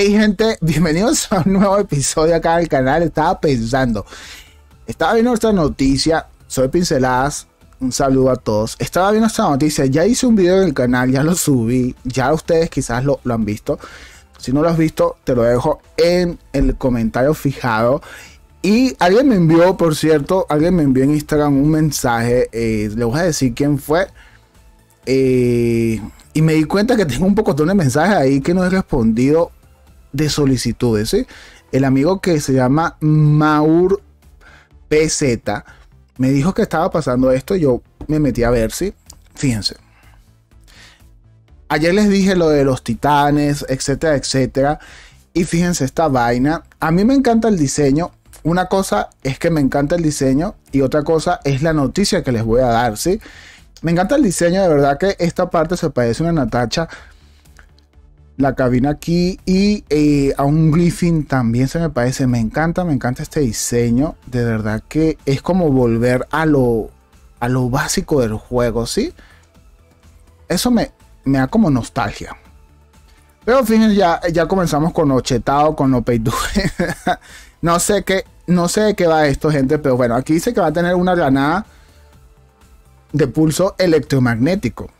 Hey gente, bienvenidos a un nuevo episodio acá del canal. Estaba pensando, estaba viendo esta noticia, soy Pinceladas, un saludo a todos. Estaba viendo esta noticia, ya hice un video en el canal, ya lo subí, ya ustedes quizás lo, han visto. Si no lo has visto, te lo dejo en el comentario fijado. Y alguien me envió, por cierto, alguien me envió en Instagram un mensaje. Eh, le voy a decir quién fue. Eh, y me di cuenta que tengo un poco de mensajes ahí que no he respondido de solicitudes. El amigo que se llama Maur PZ me dijo que estaba pasando esto. Yo me metí a ver si. Fíjense. Ayer les dije lo de los titanes, etcétera, etcétera. Y fíjense esta vaina. A mí me encanta el diseño. Una cosa es que me encanta el diseño y otra cosa es la noticia que les voy a dar, ¿sí? Me encanta el diseño, de verdad que esta parte se parece a una Natacha la cabina aquí y eh, a un Griffin también se me parece. Me encanta, me encanta este diseño. De verdad que es como volver a lo, a lo básico del juego, ¿sí? Eso me, me da como nostalgia. Pero fíjense, ya, ya comenzamos con Ochetado, con lo No sé qué, no sé de qué va esto, gente, pero bueno, aquí dice que va a tener una granada de pulso electromagnético.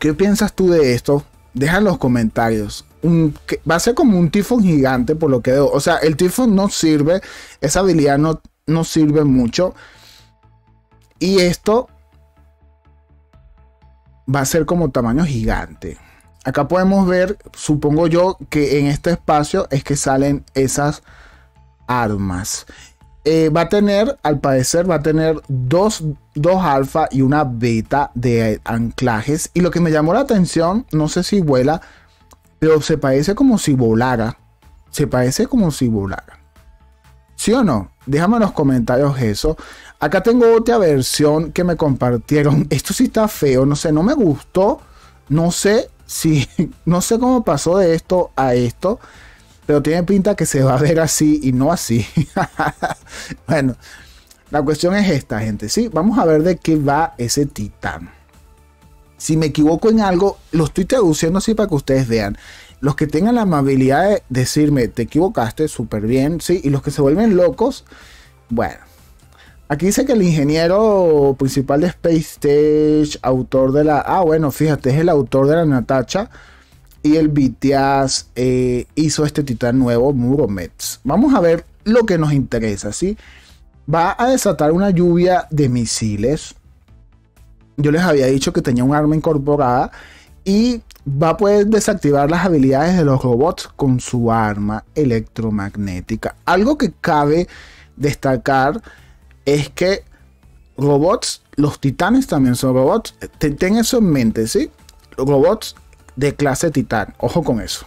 ¿Qué piensas tú de esto? Deja en los comentarios. va a ser como un tifón gigante por lo que veo. O sea, el tifón no sirve. Esa habilidad no, no sirve mucho. Y esto va a ser como tamaño gigante. Acá podemos ver, supongo yo, que en este espacio es que salen esas armas. Eh, va a tener, al parecer, va a tener dos, dos alfa y una beta de anclajes. Y lo que me llamó la atención, no sé si vuela, pero se parece como si volara. Se parece como si volara. ¿Sí o no? Déjame en los comentarios eso. Acá tengo otra versión que me compartieron. Esto sí está feo, no sé, no me gustó. No sé si, no sé cómo pasó de esto a esto. Pero tiene pinta que se va a ver así y no así. bueno, la cuestión es esta, gente. Sí, vamos a ver de qué va ese titán. Si me equivoco en algo, lo estoy traduciendo así para que ustedes vean. Los que tengan la amabilidad de decirme, te equivocaste, súper bien, sí. Y los que se vuelven locos, bueno. Aquí dice que el ingeniero principal de Space Stage, autor de la... Ah, bueno, fíjate, es el autor de la Natacha y el BTS eh, hizo este titán nuevo, Muromets. Vamos a ver lo que nos interesa, ¿sí? Va a desatar una lluvia de misiles. Yo les había dicho que tenía un arma incorporada y va a poder desactivar las habilidades de los robots con su arma electromagnética. Algo que cabe destacar es que robots, los titanes también son robots. Ten eso en mente, ¿sí? Robots de clase titán. Ojo con eso.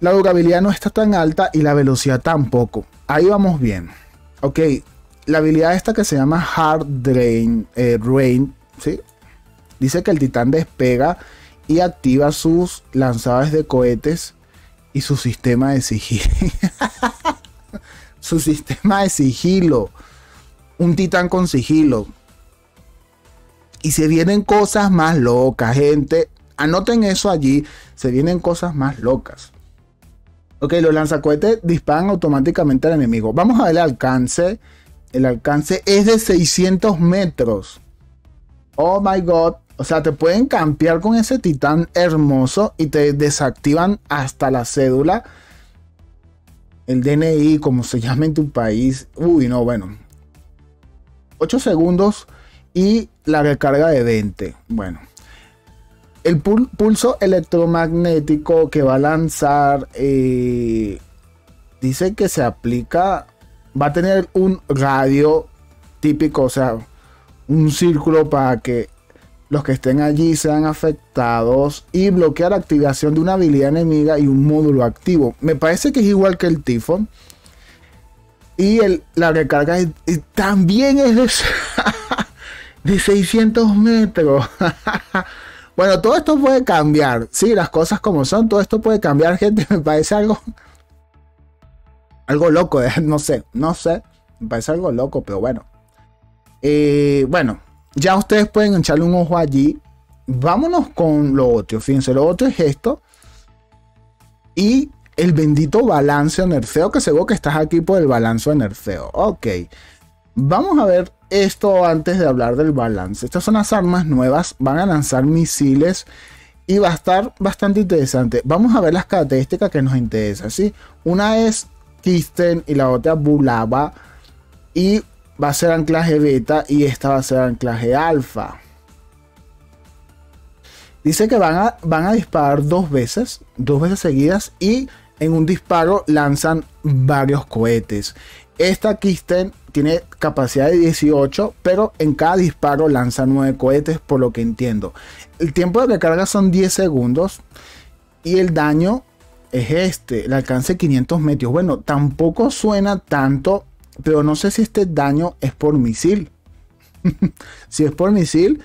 La durabilidad no está tan alta y la velocidad tampoco. Ahí vamos bien. Ok, la habilidad esta que se llama Hard Drain, eh, Rain, ¿sí? Dice que el titán despega y activa sus lanzadores de cohetes y su sistema de sigilo. su sistema de sigilo. Un titán con sigilo. Y se vienen cosas más locas, gente. Anoten eso allí, se vienen cosas más locas. Ok, los lanzacohetes disparan automáticamente al enemigo. Vamos a ver el alcance. El alcance es de 600 metros. Oh my god. O sea, te pueden campear con ese titán hermoso y te desactivan hasta la cédula. El DNI, como se llama en tu país. Uy, no, bueno. 8 segundos y la recarga de 20. Bueno el pulso electromagnético que va a lanzar eh, dice que se aplica, va a tener un radio típico, o sea, un círculo para que los que estén allí sean afectados y bloquear activación de una habilidad enemiga y un módulo activo. Me parece que es igual que el tifón. Y la recarga también es de, de 600 metros. Bueno, todo esto puede cambiar. Sí, las cosas como son, todo esto puede cambiar, gente. Me parece algo. Algo loco, eh, no sé, no sé. Me parece algo loco, pero bueno. Eh, bueno, ya ustedes pueden echarle un ojo allí. Vámonos con lo otro. Fíjense, lo otro es esto. Y el bendito balance nerfeo, que seguro que estás aquí por el balance nerfeo. Ok. Vamos a ver esto antes de hablar del balance. Estas son las armas nuevas. Van a lanzar misiles. Y va a estar bastante interesante. Vamos a ver las características que nos interesan. ¿sí? Una es Kisten y la otra Bulaba. Y va a ser anclaje beta. Y esta va a ser anclaje alfa. Dice que van a, van a disparar dos veces. Dos veces seguidas. Y en un disparo lanzan varios cohetes. Esta Kisten tiene capacidad de 18, pero en cada disparo lanza 9 cohetes, por lo que entiendo. El tiempo de recarga son 10 segundos y el daño es este, el alcance 500 metros. Bueno, tampoco suena tanto, pero no sé si este daño es por misil. si es por misil,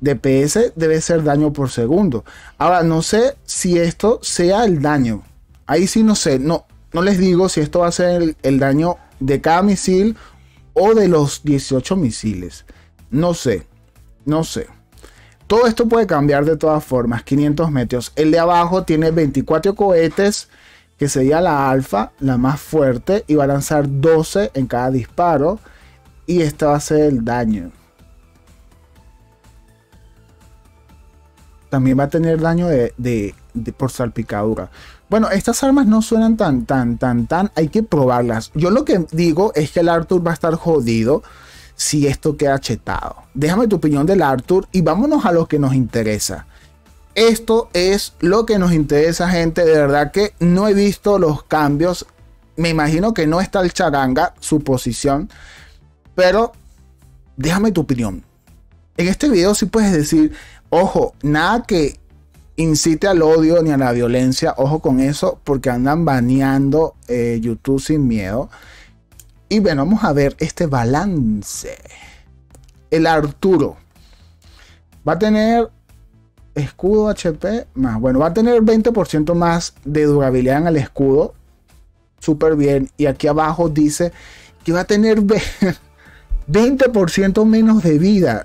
DPS debe ser daño por segundo. Ahora, no sé si esto sea el daño Ahí sí no sé, no, no les digo si esto va a ser el, daño de cada misil o de los 18 misiles. No sé, no sé. Todo esto puede cambiar de todas formas. 500 metros. El de abajo tiene 24 cohetes, que sería la alfa, la más fuerte, y va a lanzar 12 en cada disparo. Y este va a ser el daño. También va a tener daño de por salpicadura. Bueno, estas armas no suenan tan, tan, tan, tan. Hay que probarlas. Yo lo que digo es que el Arthur va a estar jodido si esto queda chetado. Déjame tu opinión del Arthur y vámonos a lo que nos interesa. Esto es lo que nos interesa, gente. De verdad que no he visto los cambios. Me imagino que no está el charanga, su posición. Pero déjame tu opinión. En este video sí puedes decir, ojo, nada que incite al odio ni a la violencia. Ojo con eso, porque andan baneando eh, YouTube sin miedo. Y bueno, vamos a ver este balance. El Arturo va a tener escudo HP más. Bueno, va a tener 20% más de durabilidad en el escudo. Súper bien. Y aquí abajo dice que va a tener 20% menos de vida.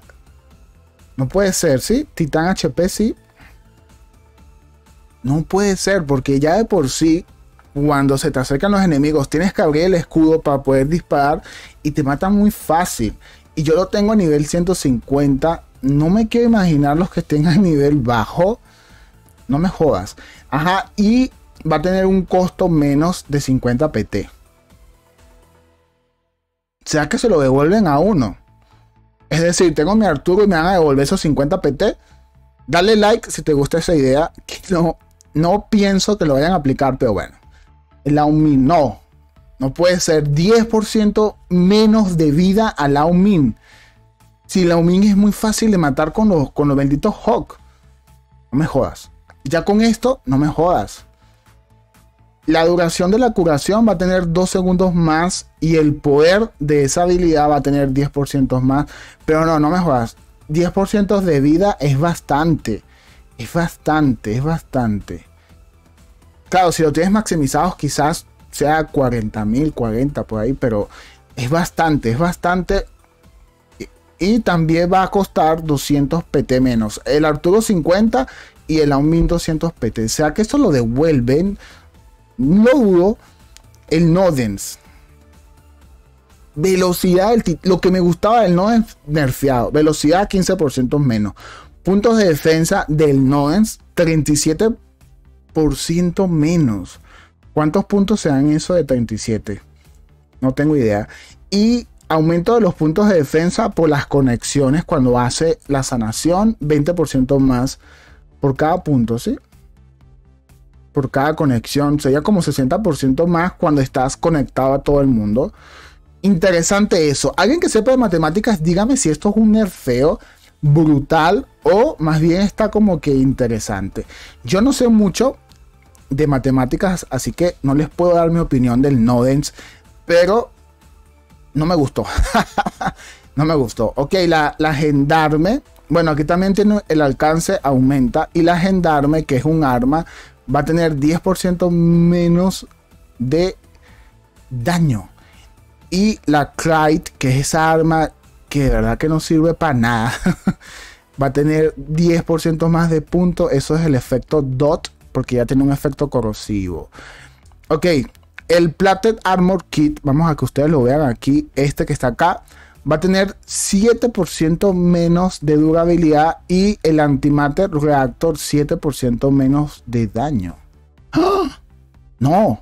No puede ser, ¿sí? Titán HP sí, no puede ser, porque ya de por sí, cuando se te acercan los enemigos, tienes que abrir el escudo para poder disparar y te matan muy fácil. Y yo lo tengo a nivel 150. No me quiero imaginar los que a nivel bajo. No me jodas. Ajá, y va a tener un costo menos de 50 PT. O sea que se lo devuelven a uno. Es decir, tengo mi Arturo y me van a devolver esos 50 PT. Dale like si te gusta esa idea. No, no pienso que lo vayan a aplicar, pero bueno. El Aumin no. No puede ser 10% menos de a al Laumin. Si Laumin es muy fácil de matar con los, con los benditos Hawk. No me jodas. Ya con esto, no me jodas. La duración de la curación va a tener 2 segundos más y el poder de esa habilidad va a tener 10% más. Pero no, no me jodas. 10% de vida es bastante. Es bastante, es bastante. Claro, si lo tienes maximizado, quizás sea 40 mil, 40 por ahí, pero es bastante, es bastante. Y, también va a costar 200 PT menos. El Arturo 50 y el Aumin 200 PT. O sea que esto lo devuelven. No dudo. El Nodens. Velocidad, lo que me gustaba del Nodens nerfeado. Velocidad 15% menos. Puntos de defensa del Nodens 37% menos. ¿Cuántos puntos se dan eso de 37? No tengo idea. Y aumento de los puntos de defensa por las conexiones cuando hace la sanación, 20% más por cada punto, ¿sí? Por cada conexión. Sería como 60% más cuando estás conectado a todo el mundo. Interesante eso. Alguien que sepa de matemáticas, dígame si esto es un nerfeo brutal o más bien está como que interesante. Yo no sé mucho de matemáticas, así que no les puedo dar mi opinión del Nodens, pero no me gustó. no me gustó. Ok, la, la gendarme. Bueno, aquí también tiene el alcance aumenta y la gendarme, que es un arma, va a tener 10% menos de daño. Y la Clyde, que es esa arma que de verdad que no sirve para nada. Va a tener 10% más de puntos. Eso es el efecto DOT. porque ya tiene un efecto corrosivo. Ok, el Plated Armor Kit, vamos a que ustedes lo vean aquí, este que está acá, va a tener 7% menos de durabilidad y el Antimatter Reactor 7% menos de daño. ¡Ah! No,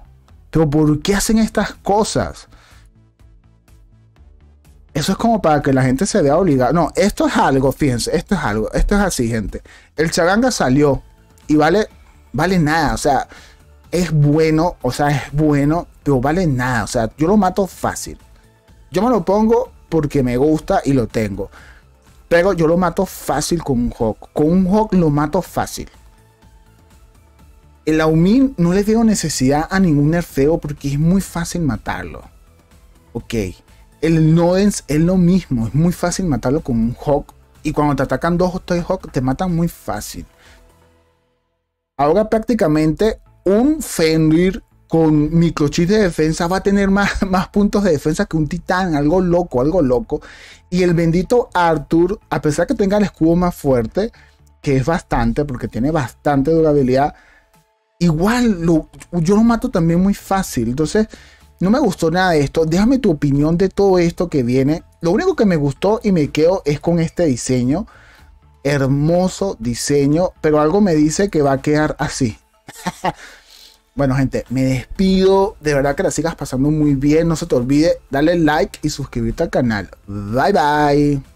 pero ¿por qué hacen estas cosas? Eso es como para que la gente se vea obligada. No, esto es algo, fíjense, esto es algo, esto es así, gente. El Chaganga salió y vale, vale nada, o sea, es bueno, o sea, es bueno, pero vale nada, o sea, yo lo mato fácil. Yo me lo pongo porque me gusta y lo tengo. Pero yo lo mato fácil con un Hawk. Con un Hawk lo mato fácil. El Aumin no le veo necesidad a ningún nerfeo porque es muy fácil matarlo. Ok. El Noens es lo mismo. Es muy fácil matarlo con un Hawk. Y cuando te atacan dos o tres Hawk, te matan muy fácil. Ahora prácticamente un Fenrir con microchip de defensa va a tener más, más puntos de defensa que un titán, algo loco, algo loco. Y el bendito Arthur, a pesar que tenga el escudo más fuerte, que es bastante, porque tiene bastante durabilidad, igual yo lo mato también muy fácil. Entonces, no me gustó nada de esto. Déjame tu opinión de todo esto que viene. Lo único que me gustó y me quedo es con este diseño. Hermoso diseño, pero algo me dice que va a quedar así. Bueno, gente, me despido. De verdad que la sigas pasando muy bien. No se te olvide darle like y suscribirte al canal. Bye bye.